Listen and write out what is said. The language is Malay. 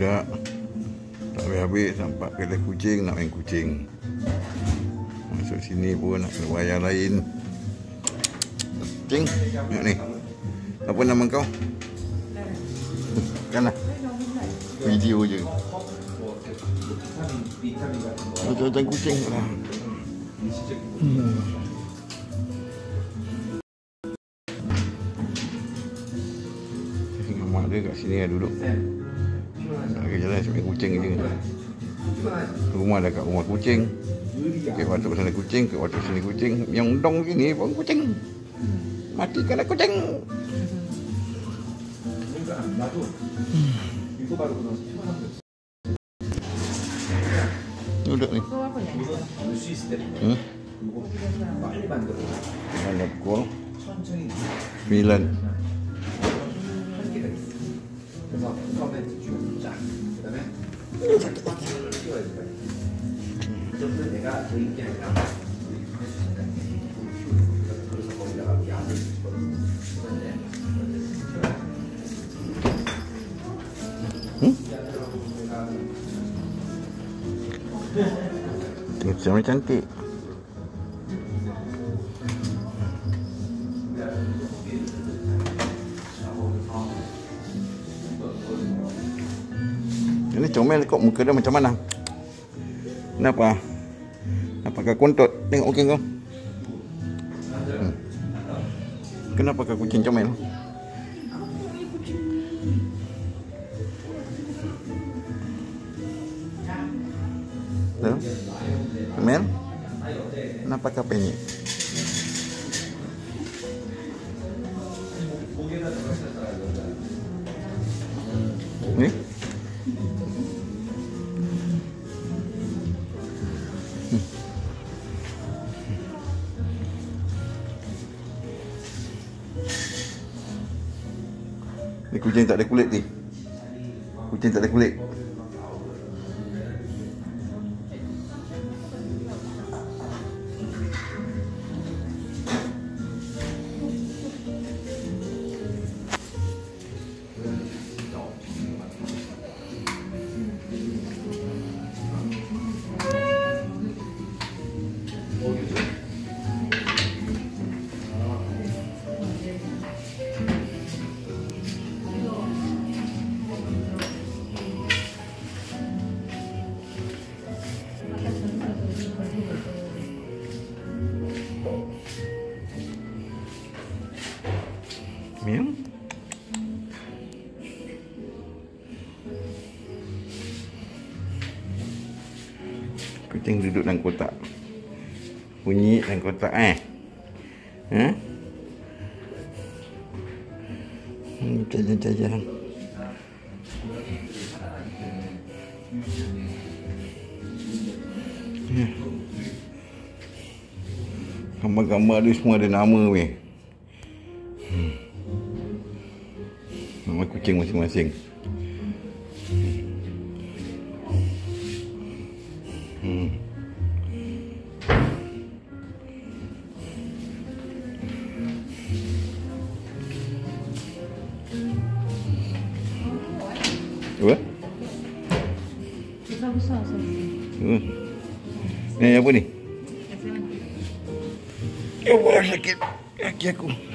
budak Tak habis-habis Nampak kedai kucing Nak main kucing. Masuk sini pun Nak kena bayar lain. Kucing Tengok ni? Apa nama kau? Kan lah. Video je. Macam-macam kucing lah Hmm. Mak dia kat sini lah duduk Lagi jalan sampai kucing je. Rumah dah kat rumah kucing. Ke watuk sana kucing Ke watuk sini kucing. Yang dong sini pun kucing. Matikan lah kucing. Duduk ni. Hmm? Mana pukul 그래서 처음에 쭉 쫙. 그 다음에 이렇게 딱 끼워야 돼. 이것도 내가 더 있게 할까? 그래서 거기다가 약을 집어넣어. 입점을 짠띠. Ini comel kok muka dia macam mana? Kenapa? Apakah kontot? Tengok kucing kau. Hmm. Kenapa kau kucing comel? Tuh. Comel? Kenapa kau penyik? Ni? Ni kucing tak ada kulit ni. Kucing tak ada kulit. Miau. Kucing duduk dalam kotak. Bunyi dalam kotak eh. Ha? Hmm, jajan-jajan. Ya. Gambar-gambar dia semua ada nama weh. Nama kucing masing-masing. Hmm. Apa? Besar-besar. Hmm. Ni apa ni? Ya Allah sakit kaki aku.